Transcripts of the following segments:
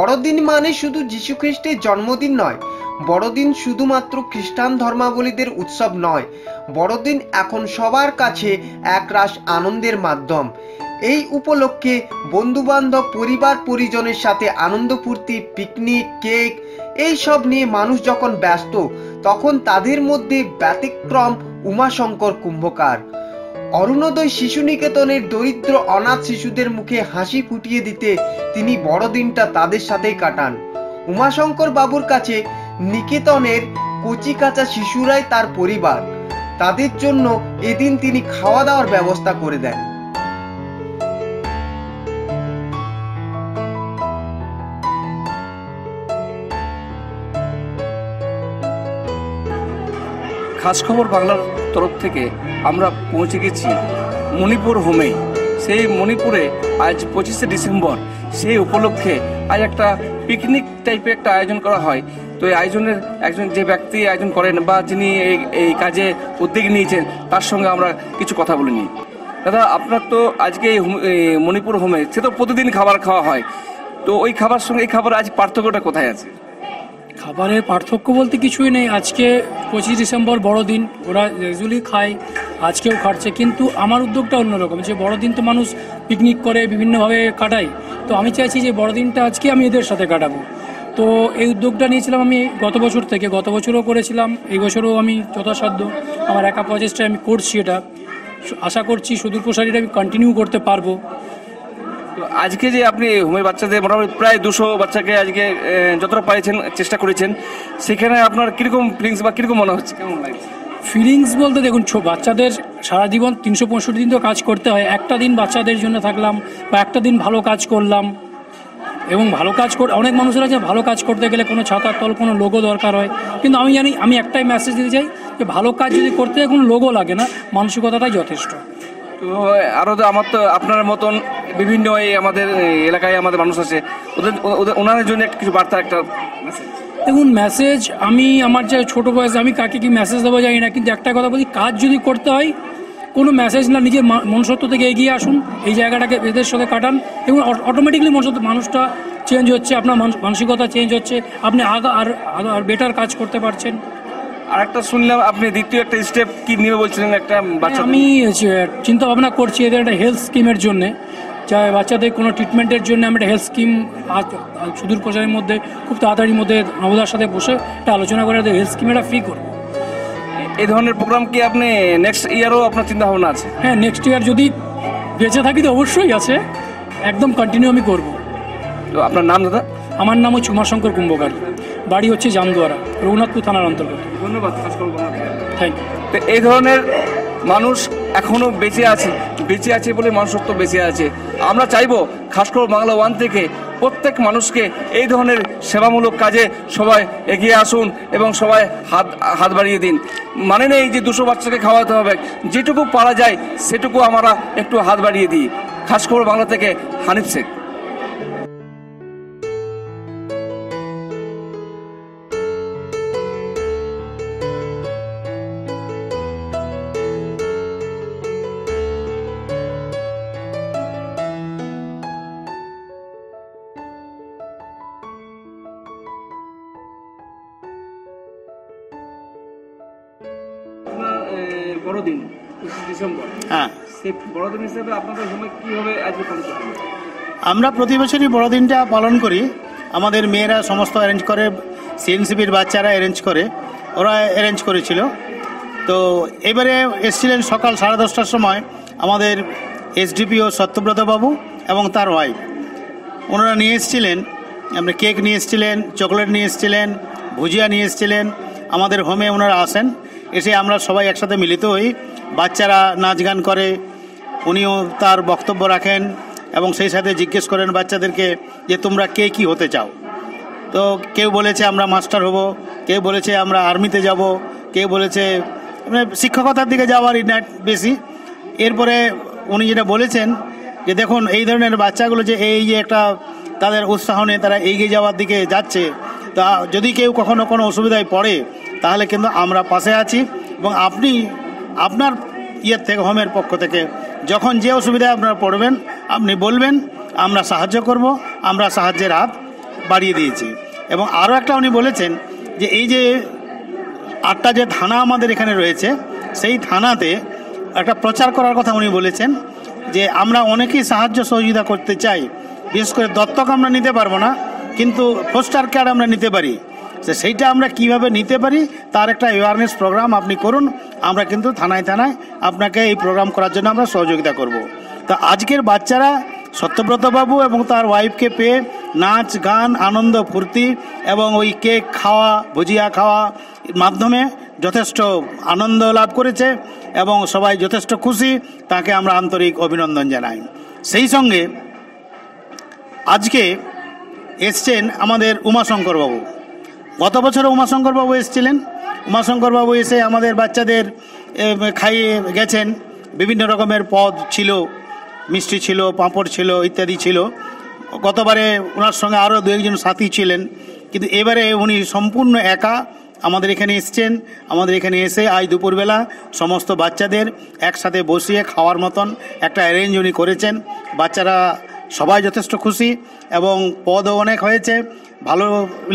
বড়দিন মানে শুধু যীশুখ্রিস্টের জন্মদিন নয়, বড়দিন শুধুমাত্র খ্রিস্টান ধর্মাবলীদের উৎসব নয়, বড়দিন এখন সবার কাছে একরাশ আনন্দের মাধ্যম। এই উপলক্ষে বন্ধুবান্ধব, পরিবার পরিজনের সাথে আনন্দ ফুর্তি, পিকনিক, কেক, এই সব নিয়ে মানুষ যখন ব্যস্ত, তখন তাদের মধ্যে ব্যতিক্রম উমাশঙ্কর কুম্ভকার। অরুণোদয় শিশু নিকেতনের দরিদ্র অনাথ শিশুদের মুখে হাসি ফুটিয়ে দিতে তিনি বড়দিনটা তাদের সাথেই কাটান। উমাশঙ্কর বাবুর কাছে নিকেতনের কচি কাঁচা শিশুরাই তার পরিবার। তাদের জন্য এদিন তিনি খাওয়া দাওয়ার ব্যবস্থা করে দেন। খাস খবর বাংলার তরফ থেকে আমরা পৌঁছে গেছি মণিপুর হোমে সেই মণিপুরে আজ পঁচিশে ডিসেম্বর, সেই উপলক্ষে আজ একটা পিকনিক টাইপের একটা আয়োজন করা হয়। তো এই আয়োজনের একজন যে ব্যক্তি আয়োজন করেন বা যিনি এই এই কাজে উদ্যোগ নিয়েছেন, তার সঙ্গে আমরা কিছু কথা বলে নিই। দাদা, আপনার তো আজকে এই মণিপুর হোমে সে তো প্রতিদিন খাবার খাওয়া হয়। তো ওই খাবার সঙ্গে, এই খাবার আজ পার্থক্যটা কোথায় আছে? খাবারের পার্থক্য বলতে কিছুই নেই। আজকে পঁচিশ ডিসেম্বর বড়দিন, ওরা রেজুলি খায়, আজকেও খাচ্ছে। কিন্তু আমার উদ্যোগটা অন্যরকম, যে বড়দিন তো মানুষ পিকনিক করে, বিভিন্নভাবে কাটায়। তো আমি চাইছি যে বড়দিনটা আজকে আমি এদের সাথে কাটাবো। তো এই উদ্যোগটা নিয়েছিলাম আমি গত বছর থেকে। গত বছরও করেছিলাম, এই বছরও আমি যথাসাধ্য আমার একা প্রচেষ্টায় আমি করছি এটা। আশা করছি সুদূর প্রসারীটা আমি কন্টিনিউ করতে পারব। তো আজকে যে আপনি হোমের বাচ্চাদের মোটামুটি প্রায় দুশো বাচ্চাকে আজকে যতটা পাইছেন চেষ্টা করেছেন সেখানে আপনার কীরকম ফিলিংস বা কীরকম মনে হচ্ছে? কেমন লাগছে? ফিলিংস বলতে দেখুন ছো- বাচ্চাদের সারা জীবন তিনশো পঁয়ষট্টি দিন তো কাজ করতে হয়। একটা দিন বাচ্চাদের জন্য থাকলাম বা একটা দিন ভালো কাজ করলাম। এবং ভালো কাজ কর অনেক মানুষের আছে ভালো কাজ করতে গেলে কোনো ছাতার তল কোনো লোগো দরকার হয়। কিন্তু আমি জানি আমি একটাই মেসেজ দিতে চাই যে ভালো কাজ যদি করতে কোনো লোগো লাগে না মানসিকতাটাই যথেষ্ট। তো আরও তো আমার তো আপনার মতন বিভিন্ন এই আমাদের এলাকায় আমাদের মানুষ আছে। ওদের ওনাদের জন্য কিছু বার্তা একটা দেখুন মেসেজ আমি আমার যে ছোট বয়সে আমি কাকে কি মেসেজ দেবো জানি না কিন্তু একটা কথা বলি কাজ যদি করতে হয় কোনো মেসেজ না নিজের মা- মনুষ্যত্ব থেকে এগিয়ে আসুন এই জায়গাটাকে এদের সাথে কাটান। এবং অটোমেটিকলি মনুষ্যত্ব মানুষটা চেঞ্জ হচ্ছে আপনার মানসিকতা চেঞ্জ হচ্ছে আপনি আগা আর আগা- আর বেটার কাজ করতে পারছেন। আর একটা শুনলাম আপনি দ্বিতীয় একটা স্টেপ কি নিয়ে বলছিলেন একটা বাচ্চা আমি চিন্তা ভাবনা করছি এদের একটা হেলথ স্কিমের জন্য। যা বাচ্চাদের কোনো ট্রিটমেন্টের জন্য আমি একটা হেলথ স্কিম সুদূর প্রচারের মধ্যে খুব তাড়াতাড়ির মধ্যে নবদার সাথে বসে একটা আলোচনা করে হেলথ স্কিমটা ফ্রি করব এই ধরনের প্রোগ্রাম কি আপনি নেক্সট ইয়ারও আপনার চিন্তা ভাবনা আছে? হ্যাঁ নেক্সট ইয়ার যদি বেঁচে থাকি তো অবশ্যই আছে। একদম কন্টিনিউ আমি করব। তো আপনার নাম দাদা? আমার নাম হচ্ছে উমাশঙ্কর কুম্ভকারী। বাড়ি হচ্ছে জামদুয়ারা রঘুনাথপুর থানার অন্তর্গত। ধন্যবাদ থ্যাংক ইউ তো এই ধরনের মানুষ এখনও বেঁচে আছে। বেঁচে আছে বলে মানুষত্ব বেঁচে আছে। আমরা চাইব খাস করে বাংলা ওয়ান থেকে প্রত্যেক মানুষকে এই ধরনের সেবামূলক কাজে সবাই এগিয়ে আসুন এবং সবাই হাত হাত বাড়িয়ে দিন। মানে নেই যে দুশো বাচ্চাকে খাওয়াতে হবে। যেটুকু পারা যায় সেটুকু আমরা একটু হাত বাড়িয়ে দিই। খাস খবর বাংলা থেকে হানিফ শেখ। বড়দিন ডিসেম্বর। হ্যাঁ। সেই বড়দিন হিসেবে আপনাদের সময় কীভাবে আজকে পালিত হবে আমরা প্রতি বছরই বড়দিনটা পালন করি। আমাদের মেয়েরা সমস্ত অ্যারেঞ্জ করে সিএনসিপির বাচ্চারা অ্যারেঞ্জ করে ওরা অ্যারেঞ্জ করেছিল। তো এবারে এসছিলেন সকাল সাড়ে দশটার সময় আমাদের এসডিপিও সত্যব্রত বাবু এবং তার ওয়াইফ ওনারা নিয়ে এসেছিলেন আপনি কেক নিয়ে এসেছিলেন চকলেট নিয়ে এসেছিলেন ভুজিয়া নিয়ে এসেছিলেন। আমাদের হোমে ওনারা আসেন। এসে আমরা সবাই একসাথে মিলিত হই। বাচ্চারা নাচ গান করে, উনিও তার বক্তব্য রাখেন এবং সেই সাথে জিজ্ঞেস করেন বাচ্চাদেরকে যে তোমরা কে কি হতে চাও। তো কেউ বলেছে আমরা মাস্টার হব, কেউ বলেছে আমরা আর্মিতে যাব, কেউ বলেছে মানে শিক্ষকতার দিকে যাওয়ার ইনাট বেশি। এরপরে উনি যেটা বলেছেন যে দেখুন, এই ধরনের বাচ্চাগুলো যে এই যে একটা তাদের উৎসাহ নিয়ে তারা এগিয়ে যাওয়ার দিকে যাচ্ছে, তা যদি কেউ কখনো কোনো অসুবিধায় পড়ে তাহলে কিন্তু আমরা পাশে আছি এবং আপনি আপনার ইয়ের থেকে, হোমের পক্ষ থেকে, যখন যে অসুবিধায় আপনারা পড়বেন, আপনি বলবেন, আমরা সাহায্য করব, আমরা সাহায্যের হাত বাড়িয়ে দিয়েছি। এবং আরও একটা উনি বলেছেন যে, এই যে আটটা যে থানা আমাদের এখানে রয়েছে, সেই থানাতে একটা প্রচার করার কথা উনি বলেছেন যে, আমরা অনেকেই সাহায্য সহযোগিতা করতে চাই। বিশেষ করে দত্তক আমরা নিতে পারব না, কিন্তু পোস্টার কার্ড আমরা নিতে পারি। তো সেইটা আমরা কীভাবে নিতে পারি, তার একটা অ্যাওয়ারনেস প্রোগ্রাম আপনি করুন। আমরা কিন্তু থানায় থানায় আপনাকে এই প্রোগ্রাম করার জন্য আমরা সহযোগিতা করব। তো আজকের বাচ্চারা সত্যব্রতবাবু এবং তার ওয়াইফকে পেয়ে নাচ, গান, আনন্দ, ফুর্তি এবং ওই কেক খাওয়া, ভুজিয়া খাওয়া মাধ্যমে যথেষ্ট আনন্দ লাভ করেছে এবং সবাই যথেষ্ট খুশি, তাকে আমরা আন্তরিক অভিনন্দন জানাই। সেই সঙ্গে আজকে এসছেন আমাদের উমাশঙ্কর বাবু। গত বছর উমাশঙ্কর বাবু এসেছিলেন। উমাশঙ্কর বাবু এসে আমাদের বাচ্চাদের খাইয়ে গেছেন। বিভিন্ন রকমের পদ ছিল, মিষ্টি ছিল, পাঁপড় ছিল, ইত্যাদি ছিল। গতবারে ওনার সঙ্গে আরও দু একজন সাথী ছিলেন। কিন্তু এবারে উনি সম্পূর্ণ একা আমাদের এখানে এসছেন। আমাদের এখানে এসে আজ দুপুরবেলা সমস্ত বাচ্চাদের একসাথে বসিয়ে খাওয়ার মতন একটা অ্যারেঞ্জ উনি করেছেন। বাচ্চারা সবাই যথেষ্ট খুশি এবং পদও অনেক হয়েছে। ভালো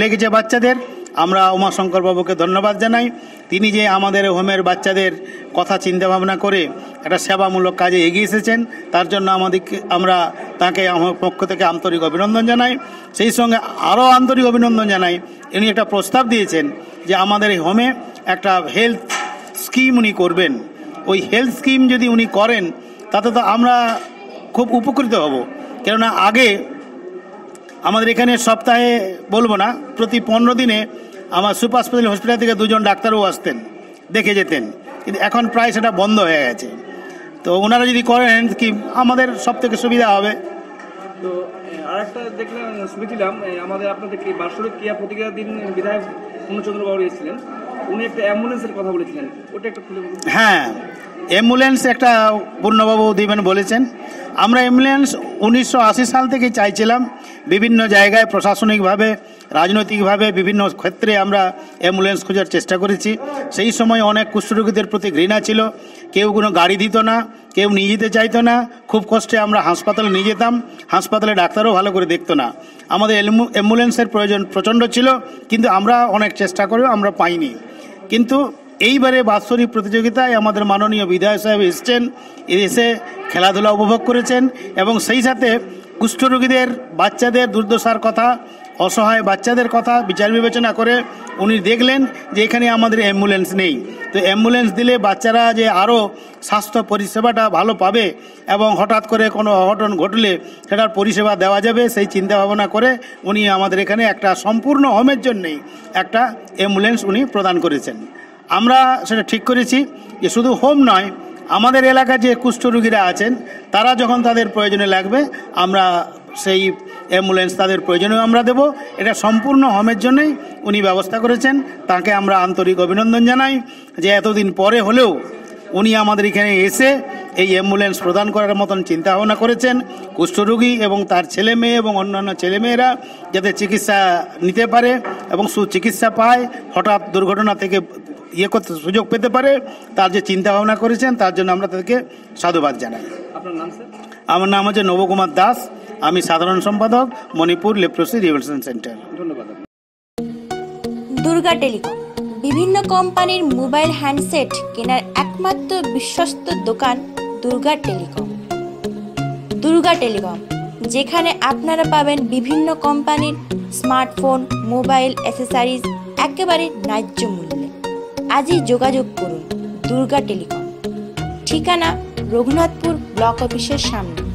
লেগেছে বাচ্চাদের। আমরা উমাশঙ্কর বাবুকে ধন্যবাদ জানাই। তিনি যে আমাদের হোমের বাচ্চাদের কথা চিন্তা ভাবনা করে একটা সেবামূলক কাজে এগিয়ে এসেছেন, তার জন্য আমাদেরকে আমরা তাকে আমার পক্ষ থেকে আন্তরিক অভিনন্দন জানাই। সেই সঙ্গে আরও আন্তরিক অভিনন্দন জানাই। উনি একটা প্রস্তাব দিয়েছেন যে আমাদের এই হোমে একটা হেলথ স্কিম উনি করবেন। ওই হেলথ স্কিম যদি উনি করেন, তাতে তো আমরা খুব উপকৃত হব। কেননা আগে আমাদের এখানে সপ্তাহে বলব না, প্রতি পনেরো দিনে আমার সুপার স্পেশাল হসপিটাল থেকে দুজন ডাক্তারও আসতেন দেখে যেতেন। কিন্তু এখন প্রায় সেটা বন্ধ হয়ে গেছে। তো ওনারা যদি করেন কি আমাদের সব থেকে সুবিধা হবে? তো আরেকটা দেখলাম শুনেছিলাম আমাদের আপনাদের কি বার্ষিক ক্রিয়া প্রতিক্রিয়া দিন বিধায়ক পূর্ণচন্দ্র বাবু এসেছিলেন। উনি একটা অ্যাম্বুলেন্সের কথা বলেছিলেন। ওটা একটু খুলে হ্যাঁ অ্যাম্বুলেন্স একটা পূর্ণবাবু দিবেন বলেছেন। আমরা অ্যাম্বুলেন্স উনিশশো আশি সাল থেকে চাইছিলাম বিভিন্ন জায়গায় প্রশাসনিকভাবে রাজনৈতিকভাবে বিভিন্ন ক্ষেত্রে আমরা অ্যাম্বুলেন্স খোঁজার চেষ্টা করেছি। সেই সময় অনেক কুষ্ঠরোগীদের প্রতি ঘৃণা ছিল। কেউ কোনো গাড়ি দিত না, কেউ নিয়ে যেতে চাইতো না। খুব কষ্টে আমরা হাসপাতালে নিয়ে যেতাম। হাসপাতালে ডাক্তারও ভালো করে দেখতো না। আমাদের অ্যাম্বুলেন্সের প্রয়োজন প্রচণ্ড ছিল, কিন্তু আমরা অনেক চেষ্টা করেও আমরা পাইনি। কিন্তু এইবারে বাৎসরিক প্রতিযোগিতায় আমাদের মাননীয় বিধায়ক সাহেব এসছেন, এসে খেলাধুলা উপভোগ করেছেন এবং সেই সাথে কুষ্ঠরোগীদের, বাচ্চাদের দুর্দশার কথা অসহায় বাচ্চাদের কথা বিচার বিবেচনা করে উনি দেখলেন যে এখানে আমাদের অ্যাম্বুলেন্স নেই। তো অ্যাম্বুলেন্স দিলে বাচ্চারা যে আরও স্বাস্থ্য পরিষেবাটা ভালো পাবে এবং হঠাৎ করে কোনো অঘটন ঘটলে সেটার পরিষেবা দেওয়া যাবে সেই চিন্তা ভাবনা করে উনি আমাদের এখানে একটা সম্পূর্ণ হোমের জন্যেই একটা অ্যাম্বুলেন্স উনি প্রদান করেছেন। আমরা সেটা ঠিক করেছি যে শুধু হোম নয়, আমাদের এলাকায় যে কুষ্ঠরোগীরা আছেন, তারা যখন তাদের প্রয়োজনে লাগবে, আমরা সেই অ্যাম্বুলেন্স তাদের প্রয়োজনেও আমরা দেব। এটা সম্পূর্ণ হোমের জন্যই উনি ব্যবস্থা করেছেন। তাকে আমরা আন্তরিক অভিনন্দন জানাই যে এতদিন পরে হলেও উনি আমাদের এখানে এসে এই অ্যাম্বুলেন্স প্রদান করার মতন চিন্তা ভাবনা করেছেন। কুষ্ঠরোগী এবং তার ছেলে মেয়ে এবং অন্যান্য ছেলেমেয়েরা যাতে চিকিৎসা নিতে পারে এবং সুচিকিৎসা পায় হঠাৎ দুর্ঘটনা থেকে ইয়ে করতে সুযোগ পেতে পারে তার যে চিন্তা ভাবনা করেছেন তার জন্য আমরা তাদেরকে সাধুবাদ জানাই। আপনার নাম আমার নাম হচ্ছে নবকুমার দাস। আমি সাধারণ সম্পাদক মণিপুর লেপ্রসি রিভেশন সেন্টার। ধন্যবাদ। দুর্গা টেলিকম, বিভিন্ন কোম্পানির মোবাইল হ্যান্ডসেট কেনার একমাত্র বিশ্বস্ত দোকান দুর্গা টেলিকম। দুর্গা টেলিকম, যেখানে আপনারা পাবেন বিভিন্ন কোম্পানির স্মার্টফোন, মোবাইল, অ্যাসেসরিজ একেবারে ন্যায্য মূল্যে। আজই যোগাযোগ করুন দুর্গা টেলিকম। ঠিকানা রঘুনাথপুর ব্লক অফিসের সামনে।